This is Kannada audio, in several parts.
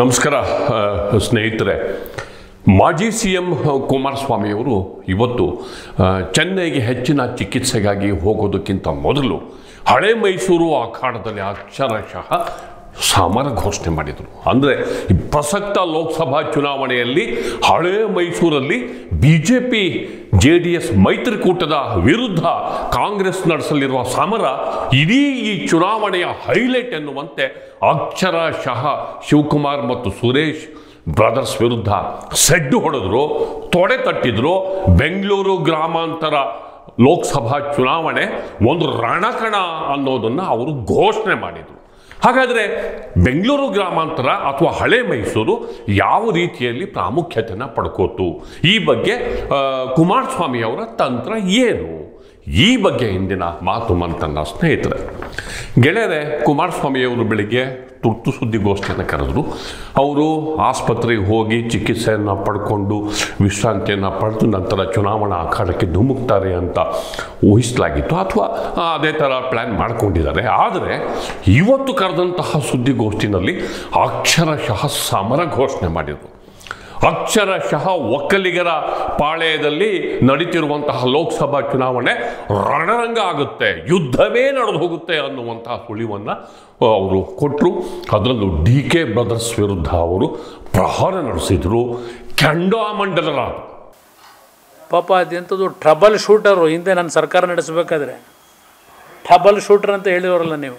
ನಮಸ್ಕಾರ ಸ್ನೇಹಿತರೆ. ಮಾಜಿ ಸಿ ಎಂ ಕುಮಾರಸ್ವಾಮಿಯವರು ಇವತ್ತು ಚೆನ್ನೈಗೆ ಹೆಚ್ಚಿನ ಚಿಕಿತ್ಸೆಗಾಗಿ ಹೋಗೋದಕ್ಕಿಂತ ಮೊದಲು ಹಳೆ ಮೈಸೂರು ಅಖಾಡದಲ್ಲಿ ಅಕ್ಷರಶಃ ಸಮರ ಘೋಷಣೆ ಮಾಡಿದರು. ಅಂದರೆ ಪ್ರಸಕ್ತ ಲೋಕಸಭಾ ಚುನಾವಣೆಯಲ್ಲಿ ಹಳೆ ಮೈಸೂರಲ್ಲಿ B J P J D S ಮೈತ್ರಿಕೂಟದ ವಿರುದ್ಧ ಕಾಂಗ್ರೆಸ್ ನಡೆಸಲಿರುವ ಸಮರ ಇಡೀ ಈ ಚುನಾವಣೆಯ ಹೈಲೈಟ್ ಎನ್ನುವಂತೆ ಅಕ್ಷರಶಃ ಶಿವಕುಮಾರ್ ಮತ್ತು ಸುರೇಶ್ ಬ್ರದರ್ಸ್ ವಿರುದ್ಧ ಸೆಡ್ಡು ಹೊಡೆದ್ರು, ತೊಡೆ ತಟ್ಟಿದ್ರು. ಬೆಂಗಳೂರು ಗ್ರಾಮಾಂತರ ಲೋಕಸಭಾ ಚುನಾವಣೆ ಒಂದು ರಣಕಣ ಅನ್ನೋದನ್ನು ಅವರು ಘೋಷಣೆ ಮಾಡಿದರು. ಹಾಗಾದರೆ ಬೆಂಗಳೂರು ಗ್ರಾಮಾಂತರ ಅಥವಾ ಹಳೆ ಮೈಸೂರು ಯಾವ ರೀತಿಯಲ್ಲಿ ಪ್ರಾಮುಖ್ಯತೆಯನ್ನು ಪಡ್ಕೋತು? ಈ ಬಗ್ಗೆ ಕುಮಾರಸ್ವಾಮಿ ಅವರ ತಂತ್ರ ಏನು? ಈ ಬಗ್ಗೆ ಇಂದಿನ ಮಾತು ಮಂತನ್ನ ಸ್ನೇಹಿತರೆ. ಗೆಳೆಯರೆ ಕುಮಾರಸ್ವಾಮಿಯವರು ಬೆಳಿಗ್ಗೆ ತುರ್ತು ಸುದ್ದಿಗೋಷ್ಠಿಯನ್ನು ಕರೆದರು. ಅವರು ಆಸ್ಪತ್ರೆಗೆ ಹೋಗಿ ಚಿಕಿತ್ಸೆಯನ್ನು ಪಡ್ಕೊಂಡು, ವಿಶ್ರಾಂತಿಯನ್ನು ಪಡೆದು ನಂತರ ಚುನಾವಣಾ ಅಖಾಡಕ್ಕೆ ಧುಮುಕ್ತಾರೆ ಅಂತ ಊಹಿಸಲಾಗಿತ್ತು. ಅಥವಾ ಅದೇ ಥರ ಪ್ಲ್ಯಾನ್ ಮಾಡಿಕೊಂಡಿದ್ದಾರೆ. ಆದರೆ, ಇವತ್ತು ಕರೆದಂತಹ ಸುದ್ದಿಗೋಷ್ಠಿನಲ್ಲಿ ಅಕ್ಷರಶಃ ಸಮರ ಘೋಷಣೆ ಮಾಡಿದರು. ಅಕ್ಷರಶಃ ಒಕ್ಕಲಿಗರ ಪಾಳೆಯದಲ್ಲಿ ನಡೀತಿರುವಂತಹ ಲೋಕಸಭಾ ಚುನಾವಣೆ ರಣರಂಗ ಆಗುತ್ತೆ. ಯುದ್ಧವೇ ನಡೆದು ಹೋಗುತ್ತೆ ಅನ್ನುವಂತಹ ಸುಳಿವನ್ನು ಅವರು ಕೊಟ್ಟರು ಅದರಲ್ಲೂ ಡಿ ಕೆ ಬ್ರದರ್ಸ್ ವಿರುದ್ಧ ಅವರು ಪ್ರಹಾರ ನಡೆಸಿದರು. ಕೆಂಡಾಮಂಡಲರಾದರು ಪಾಪ ಅದೆಂಥದ್ದು ಟ್ರಬಲ್ ಶೂಟರು, ಹಿಂದೆ ನಾನು ಸರ್ಕಾರ ನಡೆಸಬೇಕಾದ್ರೆ. ಟ್ರಬಲ್ ಶೂಟರ್ ಅಂತ ಹೇಳಿರೋರಲ್ಲ ನೀವು.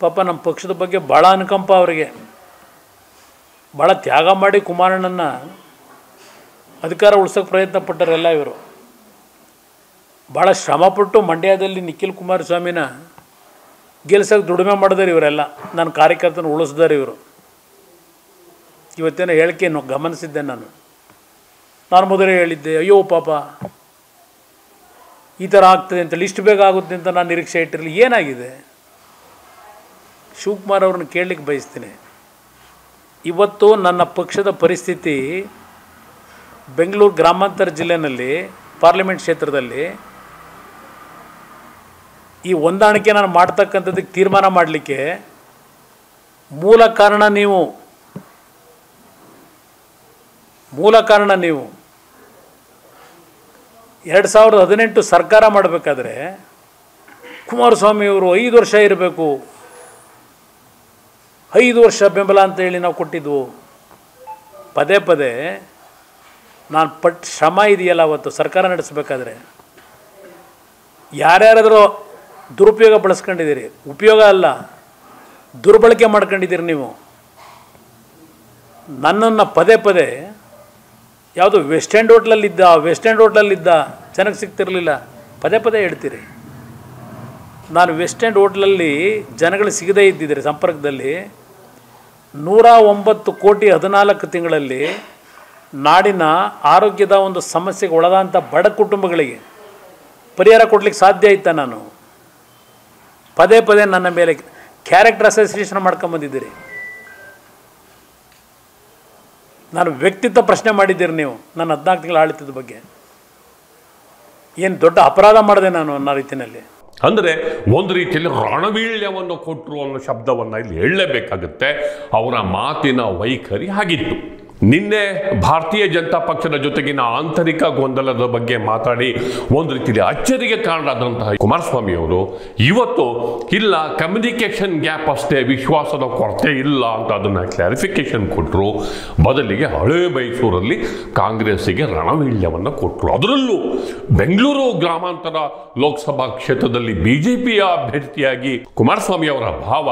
ಪಾಪ ನಮ್ಮ ಪಕ್ಷದ ಬಗ್ಗೆ ಭಾಳ ಅನುಕಂಪ ಅವರಿಗೆ. ಭಾಳ ತ್ಯಾಗ ಮಾಡಿ ಕುಮಾರಣ್ಣನ್ನು ಅಧಿಕಾರ ಉಳ್ಸೋಕ್ಕೆ ಪ್ರಯತ್ನ ಪಟ್ಟರೆಲ್ಲ ಇವರು. ಭಾಳ ಶ್ರಮಪಟ್ಟು ಮಂಡ್ಯದಲ್ಲಿ ನಿಖಿಲ್ ಕುಮಾರಸ್ವಾಮಿನ ಗೆಲ್ಸೋಕೆ ದುಡಿಮೆ ಮಾಡಿದಾರೆ ಇವರೆಲ್ಲ. ನನ್ನ ಕಾರ್ಯಕರ್ತನ ಉಳಿಸಿದಾರೆ ಇವರು. ಇವತ್ತೇನೋ ಹೇಳಿಕೆಯನ್ನು ಗಮನಿಸಿದ್ದೆ ನಾನು. ನಾನು ಮೊದಲೇ ಹೇಳಿದ್ದೆ, ಅಯ್ಯೋ ಪಾಪ, ಈ ಥರ ಆಗ್ತದೆ ಅಂತ, ಲಿಸ್ಟ್ ಬೇಗ ಆಗುತ್ತೆ ಅಂತ ನಾನು ನಿರೀಕ್ಷೆ ಇಟ್ಟಿರಲಿ ಏನಾಗಿದೆ? ಶಿವಕುಮಾರ್ ಅವ್ರನ್ನ ಕೇಳಲಿಕ್ಕೆ ಬಯಸ್ತೀನಿ. ಇವತ್ತು ನನ್ನ ಪಕ್ಷದ ಪರಿಸ್ಥಿತಿ ಬೆಂಗಳೂರು ಗ್ರಾಮಾಂತರ ಜಿಲ್ಲೆಯಲ್ಲಿ ಪಾರ್ಲಿಮೆಂಟ್ ಕ್ಷೇತ್ರದಲ್ಲಿ ಈ ಹೊಂದಾಣಿಕೆ ನಾನು ಮಾಡ್ತಕ್ಕಂಥದ್ದಕ್ಕೆ ತೀರ್ಮಾನ ಮಾಡಲಿಕ್ಕೆ ಮೂಲ ಕಾರಣ ನೀವು, ಮೂಲ ಕಾರಣ ನೀವು ಎರಡು ಸಾವಿರದ ಹದಿನೆಂಟು ಸರ್ಕಾರ ಮಾಡಬೇಕಾದ್ರೆ ಕುಮಾರಸ್ವಾಮಿಯವರು ಐದು ವರ್ಷ ಇರಬೇಕು. ಐದು ವರ್ಷ ಬೆಂಬಲ ಅಂತ ಹೇಳಿ ನಾವು ಕೊಟ್ಟಿದ್ವು. ಪದೇ ಪದೇ ನಾನು ಪಟ್ ಶ್ರಮ ಇದೆಯಲ್ಲ ಅವತ್ತು ಸರ್ಕಾರ ನಡೆಸಬೇಕಾದ್ರೆ. ಯಾರ್ಯಾರಾದರೂ ದುರುಪಯೋಗ ಬಳಸ್ಕೊಂಡಿದ್ದೀರಿ? ಉಪಯೋಗ ಅಲ್ಲ. ದುರ್ಬಳಕೆ ಮಾಡ್ಕೊಂಡಿದ್ದೀರಿ ನೀವು. ನನ್ನನ್ನು ಪದೇ ಪದೇ ಯಾವುದು ವೆಸ್ಟ್ ಎಂಡ್ ಹೋಟ್ಲಲ್ಲಿದ್ದ ವೆಸ್ಟ್ ಎಂಡ್ ಹೋಟ್ಲಲ್ಲಿದ್ದ ಚೆನ್ನಾಗಿ ಸಿಗ್ತಿರಲಿಲ್ಲ. ಪದೇ ಪದೇ ಹೇಳ್ತೀರಿ. ನಾನು ವೆಸ್ಟ್ ಎಂಡ್ ಹೋಟ್ಲಲ್ಲಿ ಜನಗಳು ಸಿಗದೇ ಇದ್ದಿದ್ದರೆ ಸಂಪರ್ಕದಲ್ಲಿ. ನೂರ ಒಂಬತ್ತು ಕೋಟಿ ಹದಿನಾಲ್ಕು ತಿಂಗಳಲ್ಲಿ ನಾಡಿನ ಆರೋಗ್ಯದ ಒಂದು ಸಮಸ್ಯೆಗೆ ಒಳಗಾದಂಥ ಬಡ ಕುಟುಂಬಗಳಿಗೆ ಪರಿಹಾರ ಕೊಡ್ಲಿಕ್ಕೆ ಸಾಧ್ಯ ಆಯ್ತಾ ನಾನು? ಪದೇ ಪದೇ ನನ್ನ ಮೇಲೆ ಕ್ಯಾರೆಕ್ಟರ್ ಅಸೋಸಿಯೇಷನ್ ಮಾಡ್ಕೊಂಬಂದಿದ್ದೀರಿ ನಾನು ವ್ಯಕ್ತಿತ್ವ ಪ್ರಶ್ನೆ ಮಾಡಿದ್ದೀರಿ ನೀವು, ನನ್ನ ಹದಿನಾಲ್ಕು ತಿಂಗಳ ಆಡಳಿತದ ಬಗ್ಗೆ. ಏನು ದೊಡ್ಡ ಅಪರಾಧ ಮಾಡಿದೆ ನಾನು ಅನ್ನೋ ರೀತಿಯಲ್ಲಿ. ಅಂದರೆ ಒಂದು ರೀತಿಯಲ್ಲಿ ರಣವೀಳ್ಯವನ್ನು ಕೊಟ್ಟರು ಅನ್ನೋ ಶಬ್ದವನ್ನು ಇಲ್ಲಿ ಹೇಳಲೇಬೇಕಾಗುತ್ತೆ. ಅವರ ಮಾತಿನ ವೈಖರಿ ಆಗಿತ್ತು. ನಿನ್ನೆ ಭಾರತೀಯ ಜನತಾ ಪಕ್ಷದ ಜೊತೆಗಿನ ಆಂತರಿಕ ಗೊಂದಲದ ಬಗ್ಗೆ ಮಾತಾಡಿ ಒಂದು ರೀತಿಯಲ್ಲಿ ಅಚ್ಚರಿಗೆ ಕಾರಣರಾದಂತಹ ಕುಮಾರಸ್ವಾಮಿ ಅವರು, ಇವತ್ತು ಇಲ್ಲ ಕಮ್ಯುನಿಕೇಷನ್ ಗ್ಯಾಪ್ ಅಷ್ಟೇ, ವಿಶ್ವಾಸದ ಕೊರತೆ ಇಲ್ಲ ಅಂತ ಅದನ್ನು ಕ್ಲಾರಿಫಿಕೇಶನ್ ಕೊಟ್ಟರು ಬದಲಿಗೆ ಹಳೆ ಮೈಸೂರಲ್ಲಿ ಕಾಂಗ್ರೆಸ್ಸಿಗೆ ರಣವೀಳ್ಯವನ್ನು ಕೊಟ್ಟರು ಅದರಲ್ಲೂ ಬೆಂಗಳೂರು ಗ್ರಾಮಾಂತರ ಲೋಕಸಭಾ ಕ್ಷೇತ್ರದಲ್ಲಿ ಬಿಜೆಪಿಯ ಅಭ್ಯರ್ಥಿಯಾಗಿ ಕುಮಾರಸ್ವಾಮಿ ಅವರ ಭಾವ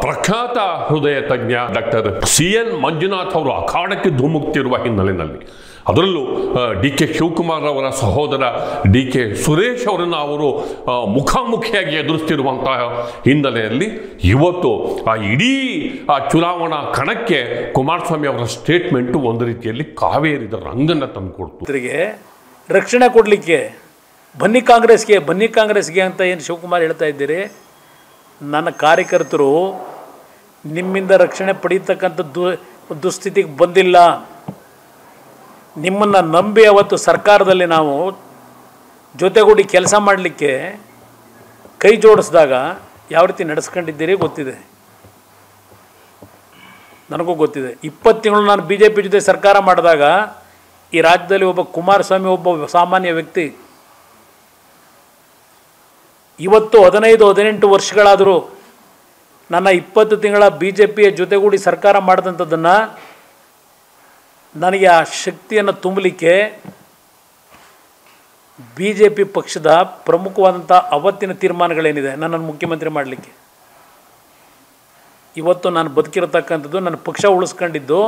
ಪ್ರಖ್ಯಾತ ಹೃದಯ ತಜ್ಞ ಡಾಕ್ಟರ್ ಸಿ ಎನ್ ಮಂಜುನಾಥ್ ಅವರು ಅಖಾಡಕ್ಕೆ ಧುಮುಕ್ತಿರುವ ಹಿನ್ನೆಲೆಯಲ್ಲಿ? ಅದರಲ್ಲೂ ಡಿ ಕೆ ಶಿವಕುಮಾರ್ ಅವರ ಸಹೋದರ ಡಿ ಕೆ ಸುರೇಶ್ ಅವರನ್ನು ಅವರು ಮುಖಾಮುಖಿಯಾಗಿ ಎದುರಿಸ್ತಿರುವಂತಹ ಹಿನ್ನೆಲೆಯಲ್ಲಿ ಇವತ್ತು, ಆ, ಇಡೀ, ಆ, ಚುನಾವಣಾ ಕಣಕ್ಕೆ ಕುಮಾರಸ್ವಾಮಿ ಅವರ ಸ್ಟೇಟ್ಮೆಂಟು ಒಂದು ರೀತಿಯಲ್ಲಿ ಕಾವೇರಿದ ರಂಗನ್ನು ತಂದುಕೊಡ್ತು. ರೈತರಿಗೆ ರಕ್ಷಣೆ ಕೊಡಲಿಕ್ಕೆ, ಬನ್ನಿ ಕಾಂಗ್ರೆಸ್ಗೆ ಬನ್ನಿ ಕಾಂಗ್ರೆಸ್ಗೆ ಅಂತ ಏನು ಶಿವಕುಮಾರ್ ಹೇಳ್ತಾ ಇದ್ದೀರಿ? ನನ್ನ ಕಾರ್ಯಕರ್ತರು ನಿಮ್ಮಿಂದ ರಕ್ಷಣೆ ಪಡೀತಕ್ಕಂಥ ದು ದುಸ್ಥಿತಿಗೆ ಬಂದಿಲ್ಲ. ನಿಮ್ಮನ್ನು ನಂಬಿ ಅವತ್ತು ಸರ್ಕಾರದಲ್ಲಿ ನಾವು ಜೊತೆಗೂಡಿ ಕೆಲಸ ಮಾಡಲಿಕ್ಕೆ ಕೈ ಜೋಡಿಸಿದಾಗ ಯಾವ ರೀತಿ ನಡೆಸ್ಕೊಂಡಿದ್ದೀರಿ ಗೊತ್ತಿದೆ. ನನಗೂ ಗೊತ್ತಿದೆ. ಇಪ್ಪತ್ತು ತಿಂಗಳು ನಾನು ಬಿ ಜೆ ಪಿ ಜೊತೆ ಸರ್ಕಾರ ಮಾಡಿದಾಗ ಈ ರಾಜ್ಯದಲ್ಲಿ ಒಬ್ಬ ಕುಮಾರಸ್ವಾಮಿ, ಒಬ್ಬ ಸಾಮಾನ್ಯ ವ್ಯಕ್ತಿ ಇವತ್ತು ಹದಿನೈದು, ಹದಿನೆಂಟು ವರ್ಷಗಳಾದರೂ ನನ್ನ ಇಪ್ಪತ್ತು ತಿಂಗಳ ಬಿ ಜೆ ಪಿಯ ಜೊತೆಗೂಡಿ ಸರ್ಕಾರ ಮಾಡಿದಂಥದ್ದನ್ನು ನನಗೆ ಆ ಶಕ್ತಿಯನ್ನು ತುಂಬಲಿಕ್ಕೆ ಬಿ ಜೆ ಪಿ ಪಕ್ಷದ ಪ್ರಮುಖವಾದಂಥ ಅವತ್ತಿನ ತೀರ್ಮಾನಗಳೇನಿದೆ ನನ್ನನ್ನು ಮುಖ್ಯಮಂತ್ರಿ ಮಾಡಲಿಕ್ಕೆ. ಇವತ್ತು ನಾನು ಬದುಕಿರತಕ್ಕಂಥದ್ದು, ನನ್ನ ಪಕ್ಷ ಉಳಿಸ್ಕೊಂಡಿದ್ದು,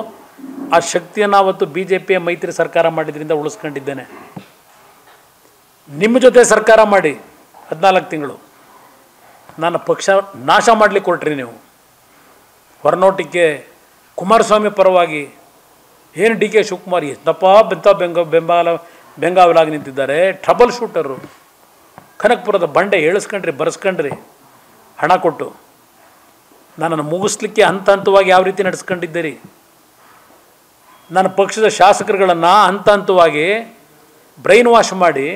ಆ ಶಕ್ತಿಯನ್ನು ಅವತ್ತು ಬಿ ಜೆ ಪಿಯ ಮೈತ್ರಿ ಸರ್ಕಾರ ಮಾಡಿದ್ರಿಂದ ಉಳಿಸ್ಕೊಂಡಿದ್ದೇನೆ. ನಿಮ್ಮ ಜೊತೆ ಸರ್ಕಾರ ಮಾಡಿ, ಹದಿನಾಲ್ಕು ತಿಂಗಳು. ನನ್ನ ಪಕ್ಷ ನಾಶ ಮಾಡಲಿಕ್ಕೆ ಕೊಟ್ರಿ ನೀವು. ಹೊರನೋಟಕ್ಕೆ ಕುಮಾರಸ್ವಾಮಿ ಪರವಾಗಿ ಏನು ಡಿ ಕೆ ಶಿವಕುಮಾರ್ ಎಷ್ಟಪ್ಪ ಬೆಂತ ಬೆಂಗ ಬೆಂಬಲ ಬೆಂಗಾವಲಾಗಿ ನಿಂತಿದ್ದಾರೆ. Trouble shooter. ಕನಕಪುರದ ಬಂಡೆ ಏಳಿಸ್ಕೊಂಡ್ರಿ, ಬರೆಸ್ಕೊಂಡ್ರಿ, ಹಣ ಕೊಟ್ಟು. ನನ್ನನ್ನು ಮುಗಿಸ್ಲಿಕ್ಕೆ ಹಂತ ಹಂತವಾಗಿ ಯಾವ ರೀತಿ ನಡೆಸ್ಕೊಂಡಿದ್ದೀರಿ? ನನ್ನ ಪಕ್ಷದ ಶಾಸಕರುಗಳನ್ನು ಹಂತ ಹಂತವಾಗಿ ಬ್ರೈನ್ ವಾಶ್ ಮಾಡಿ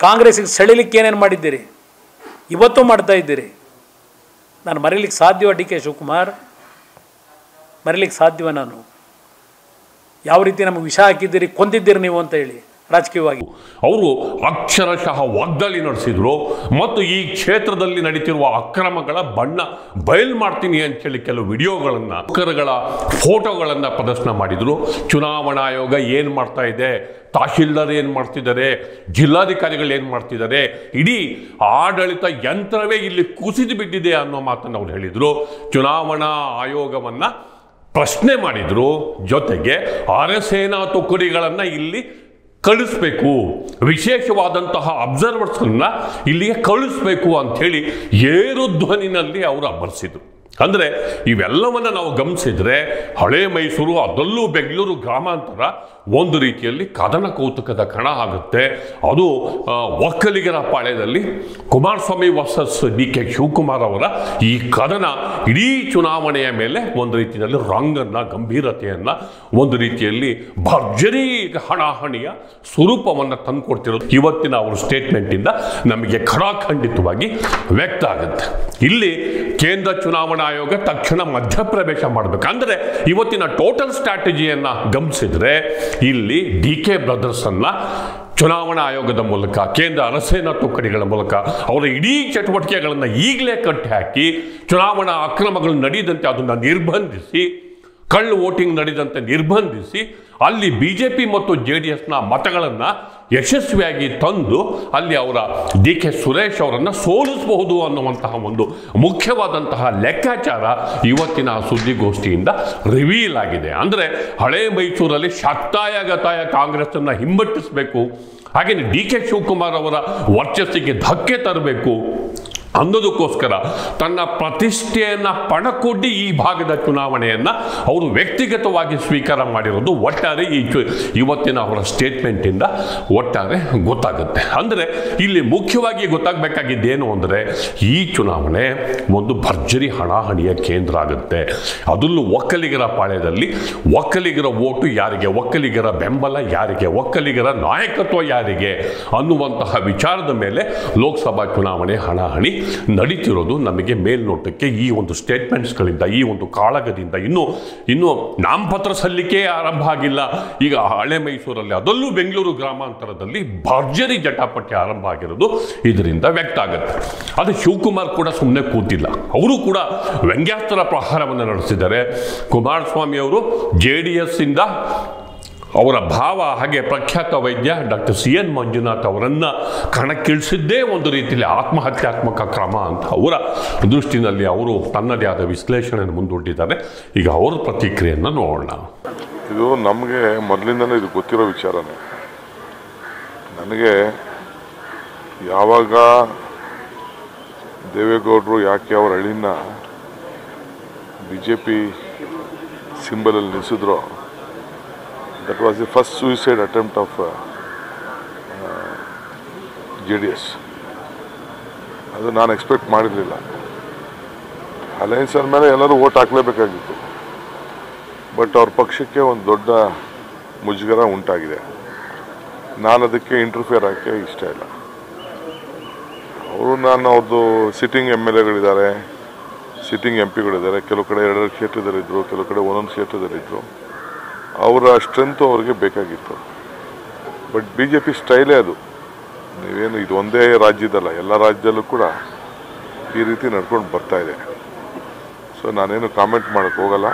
ಕಾಂಗ್ರೆಸ್ಸಿಗೆ ಸೆಳಿಲಿಕ್ಕೆ ಏನೇನು ಮಾಡಿದ್ದೀರಿ? ಇವತ್ತು ಮಾಡ್ತಾ ಇದ್ದೀರಿ. ನಾನು ಮರೀಲಿಕ್ಕೆ ಸಾಧ್ಯವ ಡಿ ಕೆ ಶಿವಕುಮಾರ್? ಮರೀಲಿಕ್ಕೆ ಸಾಧ್ಯವ ನಾನು? ಯಾವ ರೀತಿ ನಮಗೆ ವಿಷ ಹಾಕಿದ್ದೀರಿ, ಕೊಂದಿದ್ದೀರಿ ನೀವು ಅಂತ ಹೇಳಿ. ರಾಜಕೀಯವಾಗಿ. ಅವರು ಅಕ್ಷರಶಃ ವಾಗ್ದಾಳಿ ನಡೆಸಿದ್ರು ಮತ್ತು ಈ ಕ್ಷೇತ್ರದಲ್ಲಿ ನಡೀತಿರುವ ಅಕ್ರಮಗಳ ಬಣ್ಣ ಬಯಲು ಮಾಡ್ತೀನಿ ಅಂತೇಳಿ ಕೆಲವು ವಿಡಿಯೋಗಳನ್ನು ಅಕ್ಕರಗಳ ಫೋಟೋಗಳನ್ನು ಪ್ರದರ್ಶನ ಮಾಡಿದ್ರು. ಚುನಾವಣಾ ಆಯೋಗ ಏನು ಮಾಡ್ತಾ ಇದೆ? ತಹಶೀಲ್ದಾರ್ ಏನು ಮಾಡ್ತಿದ್ದಾರೆ? ಜಿಲ್ಲಾಧಿಕಾರಿಗಳು ಏನು ಮಾಡ್ತಿದ್ದಾರೆ? ಇಡೀ ಆಡಳಿತ ಯಂತ್ರವೇ ಇಲ್ಲಿ ಕುಸಿದು ಬಿದ್ದಿದೆ ಅನ್ನೋ ಮಾತನ್ನು ಅವ್ರು ಹೇಳಿದರು. ಚುನಾವಣಾ ಆಯೋಗವನ್ನು ಪ್ರಶ್ನೆ ಮಾಡಿದ್ರು. ಜೊತೆಗೆ ಅರಸೇನಾ ತುಕಡಿಗಳನ್ನು ಇಲ್ಲಿ ಕಳಿಸ್ಬೇಕು. ವಿಶೇಷವಾದಂತಹ ಅಬ್ಸರ್ವರ್ಸ್ಗಳನ್ನ ಇಲ್ಲಿಗೆ ಕಳಿಸ್ಬೇಕು ಅಂಥೇಳಿ ಏರು ಧ್ವನಿನಲ್ಲಿ ಅವರು ಅಬ್ಬರಿಸಿದ್ರು ಅಂದರೆ ಇವೆಲ್ಲವನ್ನು ನಾವು ಗಮನಿಸಿದ್ರೆ ಹಳೆ ಮೈಸೂರು, ಅದರಲ್ಲೂ ಬೆಂಗಳೂರು ಗ್ರಾಮಾಂತರ ಒಂದು ರೀತಿಯಲ್ಲಿ ಕದನ ಕೌತುಕದ ಕಣ ಆಗುತ್ತೆ. ಅದು ಒಕ್ಕಲಿಗರ ಪಾಳ್ಯದಲ್ಲಿ Kumaraswamy versus D K Shivakumar ಅವರ ಈ ಕದನ ಇಡೀ ಚುನಾವಣೆಯ ಮೇಲೆ ಒಂದು ರೀತಿಯಲ್ಲಿ ರಂಗನ್ನ, ಗಂಭೀರತೆಯನ್ನ, ಒಂದು ರೀತಿಯಲ್ಲಿ ಭರ್ಜರಿ ಹಣಾಹಣಿಯ ಸ್ವರೂಪವನ್ನು ತಂದುಕೊಡ್ತಿರೋದು ಇವತ್ತಿನ ಅವ್ರ ಸ್ಟೇಟ್ಮೆಂಟಿಂದ ನಮಗೆ ಖಡಾಖಂಡಿತವಾಗಿ ವ್ಯಕ್ತ ಆಗುತ್ತೆ. ಇಲ್ಲಿ ಕೇಂದ್ರ ಚುನಾವಣಾ ಆಯೋಗ ತಕ್ಷಣ ಮಧ್ಯಪ್ರವೇಶ ಮಾಡಬೇಕು. ಅಂದರೆ ಇವತ್ತಿನ ಟೋಟಲ್ ಸ್ಟ್ರಾಟಜಿಯನ್ನ ಗಮನಿಸಿದ್ರೆ ಇಲ್ಲಿ ಡಿ ಕೆ ಬ್ರದರ್ಸ್ ಅನ್ನ ಚುನಾವಣಾ ಆಯೋಗದ ಮೂಲಕ, ಕೇಂದ್ರ ಅರಸೇನಾ ತುಕಡಿಗಳ ಮೂಲಕ, ಅವರ ಇಡೀ ಚಟುವಟಿಕೆಗಳನ್ನು ಈಗಲೇ ಕಟ್ಟಿ ಹಾಕಿ ಚುನಾವಣಾ ಅಕ್ರಮಗಳು ನಡೆಯದಂತೆ ಅದನ್ನು ನಿರ್ಬಂಧಿಸಿ, ಕಳ್ಳು ವೋಟಿಂಗ್ ನಡೆದಂತೆ ನಿರ್ಬಂಧಿಸಿ, ಅಲ್ಲಿ ಬಿ ಜೆ ಪಿ ಮತ್ತು ಜೆ ಡಿ ಎಸ್ನ ಮತಗಳನ್ನು ಯಶಸ್ವಿಯಾಗಿ ತಂದು ಅಲ್ಲಿ ಅವರ ಡಿ ಕೆ ಸುರೇಶ್ ಅವರನ್ನು ಸೋಲಿಸಬಹುದು ಅನ್ನುವಂತಹ ಒಂದು ಮುಖ್ಯವಾದಂತಹ ಲೆಕ್ಕಾಚಾರ ಇವತ್ತಿನ ಸುದ್ದಿಗೋಷ್ಠಿಯಿಂದ ರಿವೀಲ್ ಆಗಿದೆ. ಅಂದರೆ ಹಳೆ ಮೈಸೂರಲ್ಲಿ ಶಕ್ತಾಯ ಗತಾಯ ಕಾಂಗ್ರೆಸ್ಸನ್ನು ಹಿಂಬಟ್ಟಿಸಬೇಕು ಹಾಗೆಯೇ ಡಿ ಕೆ ಶಿವಕುಮಾರ್ ಅವರ ವರ್ಚಸ್ಸಿಗೆ ಧಕ್ಕೆ ತರಬೇಕು ಅನ್ನೋದಕ್ಕೋಸ್ಕರ ತನ್ನ ಪ್ರತಿಷ್ಠೆಯನ್ನು ಪಣಕೊಡ್ಡಿ ಈ ಭಾಗದ ಚುನಾವಣೆಯನ್ನು ಅವರು ವ್ಯಕ್ತಿಗತವಾಗಿ ಸ್ವೀಕಾರ ಮಾಡಿರೋದು ಒಟ್ಟಾರೆ ಈ ಇವತ್ತಿನ ಅವರ ಸ್ಟೇಟ್ಮೆಂಟಿಂದ ಒಟ್ಟಾರೆ ಗೊತ್ತಾಗುತ್ತೆ. ಅಂದರೆ ಇಲ್ಲಿ ಮುಖ್ಯವಾಗಿ ಗೊತ್ತಾಗಬೇಕಾಗಿದ್ದೇನು ಅಂದರೆ ಈ ಚುನಾವಣೆ ಒಂದು ಭರ್ಜರಿ ಹಣಾಹಣಿಯ ಕೇಂದ್ರ ಆಗುತ್ತೆ. ಅದರಲ್ಲೂ ಒಕ್ಕಲಿಗರ ಪಾಳ್ಯದಲ್ಲಿ ಒಕ್ಕಲಿಗರ ಓಟು ಯಾರಿಗೆ, ಒಕ್ಕಲಿಗರ ಬೆಂಬಲ ಯಾರಿಗೆ, ಒಕ್ಕಲಿಗರ ನಾಯಕತ್ವ ಯಾರಿಗೆ ಅನ್ನುವಂತಹ ವಿಚಾರದ ಮೇಲೆ ಲೋಕಸಭಾ ಚುನಾವಣೆ ಹಣಾಹಣಿ ನಡೀತಿರೋದು ನಮಗೆ ಮೇಲ್ನೋಟಕ್ಕೆ ಈ ಒಂದು ಸ್ಟೇಟ್ಮೆಂಟ್ಸ್ಗಳಿಂದ ಈ ಒಂದು ಕಾಳಗದಿಂದ. ಇನ್ನೂ ಇನ್ನೂ ನಾಮಪತ್ರ ಸಲ್ಲಿಕೆ ಆರಂಭ ಆಗಿಲ್ಲ. ಈಗ ಹಳೆ ಮೈಸೂರಲ್ಲಿ, ಅದಲ್ಲೂ ಬೆಂಗಳೂರು ಗ್ರಾಮಾಂತರದಲ್ಲಿ ಭರ್ಜರಿ ಜಟಾಪಟ್ಟಿ ಆರಂಭ ಆಗಿರೋದು ಇದರಿಂದ ವ್ಯಕ್ತ ಆಗುತ್ತೆ. ಅದು ಶಿವಕುಮಾರ್ ಕೂಡ ಸುಮ್ಮನೆ ಕೂತಿಲ್ಲ. ಅವರು ಕೂಡ ವ್ಯಂಗ್ಯಾಸ್ತ್ರ ಪ್ರಹಾರವನ್ನು ನಡೆಸಿದ್ದಾರೆ. ಕುಮಾರಸ್ವಾಮಿ ಅವರು ಜೆ ಡಿ ಎಸ್ ಇಂದ ಅವರ ಭಾವ ಹಾಗೆ ಪ್ರಖ್ಯಾತ ವೈದ್ಯ ಡಾಕ್ಟರ್ ಸಿ ಎನ್ ಮಂಜುನಾಥ್ ಅವರನ್ನು ಕಣಕ್ಕಿಳಿಸಿದ್ದೇ ಒಂದು ರೀತಿಯಲ್ಲಿ ಆತ್ಮಹತ್ಯಾತ್ಮಕ ಕ್ರಮ ಅಂತ ಅವರ ದೃಷ್ಟಿನಲ್ಲಿ ಅವರು ತನ್ನದೇ ಆದ ವಿಶ್ಲೇಷಣೆಯನ್ನು ಮುಂದೂಡಿದ್ದಾರೆ. ಈಗ ಅವರ ಪ್ರತಿಕ್ರಿಯೆಯನ್ನು ನೋಡೋಣ. ಇದು ನಮಗೆ ಮೊದಲಿಂದನೇ ಇದು ಗೊತ್ತಿರೋ ವಿಚಾರನೇ. ನನಗೆ ಯಾವಾಗ ದೇವೇಗೌಡರು ಯಾಕೆ ಅವರ ಹಳ್ಳಿನ ಬಿ ಜೆ ಪಿ ಸಿಂಬಲಲ್ಲಿ ನಿಲ್ಲಿಸಿದ್ರೋ that was the first suicide attempt of J D S ಅದು ನಾನು ಎಕ್ಸ್ಪೆಕ್ಟ್ ಮಾಡಿರಲಿಲ್ಲ. ಅಲಯನ್ಸ್ ಅಂದಮೇಲೆ ಎಲ್ಲರೂ ಓಟ್ ಹಾಕಲೇಬೇಕಾಗಿತ್ತು. ಬಟ್ ಅವ್ರ ಪಕ್ಷಕ್ಕೆ ಒಂದು ದೊಡ್ಡ ಮುಜುಗರ ಉಂಟಾಗಿದೆ. ನಾನು ಅದಕ್ಕೆ ಇಂಟರ್ಫಿಯರ್ ಹಾಕಿ ಇಷ್ಟ ಇಲ್ಲ. ಅವರು ನಾನು ಅವ್ರದ್ದು ಸಿಟ್ಟಿಂಗ್ ಎಂ ಎಲ್ ಎಗಳಿದ್ದಾರೆ ಸಿಟ್ಟಿಂಗ್ ಎಂ ಪಿಗಳಿದ್ದಾರೆ ಕೆಲವು ಕಡೆ ಎರಡೆರಡು ಕ್ಷೇತ್ರದಲ್ಲಿದ್ದರು ಕೆಲವು ಕಡೆ ಒಂದೊಂದು ಕ್ಷೇತ್ರದಲ್ಲಿದ್ದರು ಅವರ ಸ್ಟ್ರೆಂತು ಅವ್ರಿಗೆ ಬೇಕಾಗಿತ್ತು. ಬಟ್ ಬಿ ಜೆ ಪಿ ಸ್ಟೈಲೇ ಅದು. ನೀವೇನು ಇದು ಒಂದೇ ರಾಜ್ಯದಲ್ಲ, ಎಲ್ಲ ರಾಜ್ಯದಲ್ಲೂ ಕೂಡ ಈ ರೀತಿ ನಡ್ಕೊಂಡು ಬರ್ತಾ ಇದೆ. ಸೊ ನಾನೇನು ಕಾಮೆಂಟ್ ಮಾಡೋಕ್ಕೆ ಹೋಗಲ್ಲ.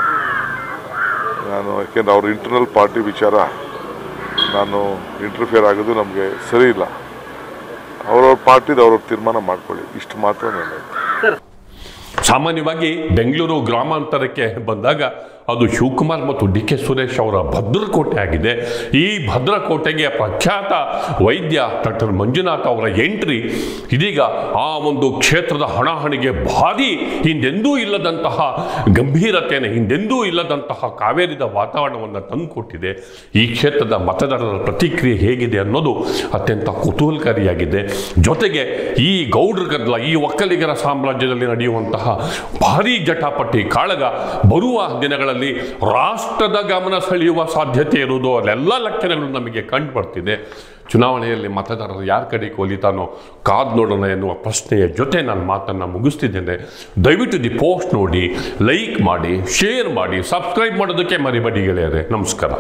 ನಾನು, ಯಾಕೆಂದ್ರೆ ಅವ್ರ ಇಂಟರ್ನಲ್ ಪಾರ್ಟಿ ವಿಚಾರ ನಾನು ಇಂಟರ್ಫಿಯರ್ ಆಗೋದು ನಮಗೆ ಸರಿ ಇಲ್ಲ. ಅವ್ರವ್ರ ಪಾರ್ಟಿದು ಅವ್ರವ್ರ ತೀರ್ಮಾನ ಮಾಡ್ಕೊಳ್ಳಿ. ಇಷ್ಟು ಮಾತ್ರ ನಾನು ಸಾಮಾನ್ಯವಾಗಿ ಬೆಂಗಳೂರು ಗ್ರಾಮಾಂತರಕ್ಕೆ ಬಂದಾಗ ಅದು ಶಿವಕುಮಾರ್ ಮತ್ತು ಡಿ ಕೆ ಸುರೇಶ್ ಅವರ ಭದ್ರಕೋಟೆ ಆಗಿದೆ. ಈ ಭದ್ರಕೋಟೆಗೆ ಪ್ರಖ್ಯಾತ ವೈದ್ಯ ಡಾಕ್ಟರ್ ಮಂಜುನಾಥ್ ಅವರ ಎಂಟ್ರಿ. ಇದೀಗ ಆ ಒಂದು ಕ್ಷೇತ್ರದ ಹಣಾಹಣಿಗೆ ಭಾರಿ, ಹಿಂದೆಂದೂ ಇಲ್ಲದಂತಹ ಗಂಭೀರತೆಯನ್ನು ಹಿಂದೆಂದೂ ಇಲ್ಲದಂತಹ ಕಾವೇರಿದ ವಾತಾವರಣವನ್ನು ತಂದುಕೊಟ್ಟಿದೆ. ಈ ಕ್ಷೇತ್ರದ ಮತದಾರರ ಪ್ರತಿಕ್ರಿಯೆ ಹೇಗಿದೆ ಅನ್ನೋದು ಅತ್ಯಂತ ಕುತೂಹಲಕಾರಿಯಾಗಿದೆ. ಜೊತೆಗೆ ಈ ಗೌಡ್ರ ಗದ್ದಲ, ಈ ಒಕ್ಕಲಿಗರ ಸಾಮ್ರಾಜ್ಯದಲ್ಲಿ ನಡೆಯುವಂತಹ ಭಾರೀ ಜಟಾಪಟಿ, ಕಾಳಗ ಬರುವ ದಿನಗಳಲ್ಲಿ ರಾಷ್ಟ್ರದ ಗಮನ ಸೆಳೆಯುವ ಸಾಧ್ಯತೆ ಇರುವುದು ಅಲ್ಲೆಲ್ಲ ಲಕ್ಷಣಗಳು ನಮಗೆ ಕಂಡು ಬರ್ತಿದೆ ಚುನಾವಣೆಯಲ್ಲಿ ಮತದಾರರು ಯಾರ ಕಡೆ ಒಲಿತಾನೋ ಕಾದ್ ನೋಡೋಣ ಎನ್ನುವ ಪ್ರಶ್ನೆಯ ಜೊತೆ ನಾನು ಮಾತನ್ನು ಮುಗಿಸ್ತಿದ್ದೇನೆ. ದಯವಿಟ್ಟು ದಿ ಪೋಸ್ಟ್ ನೋಡಿ, ಲೈಕ್ ಮಾಡಿ, ಶೇರ್ ಮಾಡಿ, ಸಬ್ಸ್ಕ್ರೈಬ್ ಮಾಡೋದಕ್ಕೆ ಮರಿಬೇಡಿ ಗೆಳೆಯರೆ. ನಮಸ್ಕಾರ.